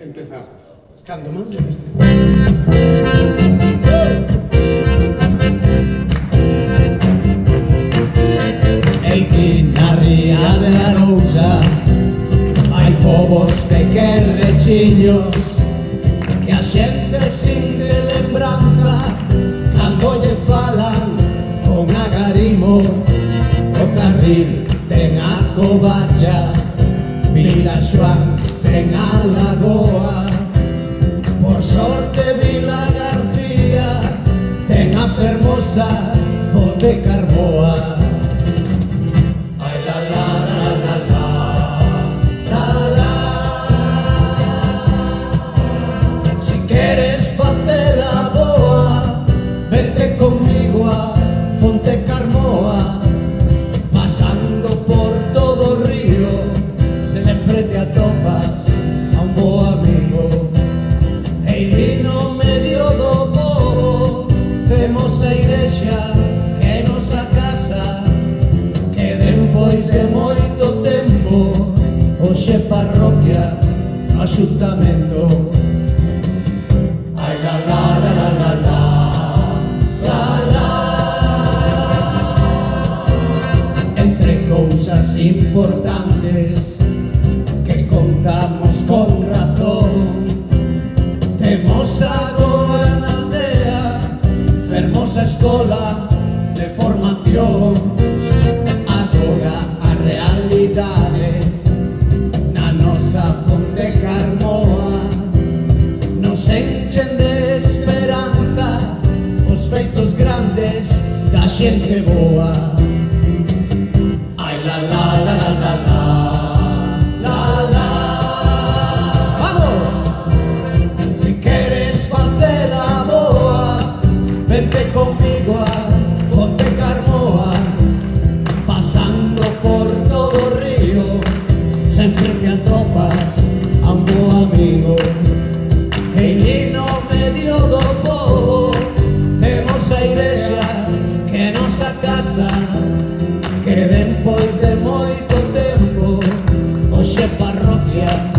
Empezamos. Cando mande este. Ei que na ría de Arousa hai povos pequerrechiños que a xente sin de lembranza cando lle falan con agarimo o carril ten a covacha Vila Joan En Alagoa, por Sorte Villa García, en Afermosa Fonte Carmoa. Ay la la la la la la, la. Si quieres pase la boa, vete conmigo a Fonte Carmoa, pasando por todo río, se se enfrió a tropas. no axuntamento Ai la la la la la la la la. Entre cousas importantes que contamos con razón Temos agora na aldea fermosa escola de formación. gente boa. Ay, la, la, la, la, la, la, la, la. Vamos! Se queres facer a boa, vente conmigo a Fonte Carmoa, pasando por todo río, sempre te atopas a un bo amigo. Hey, lindo casa que ven pois de moito tempo hoxe parroquia.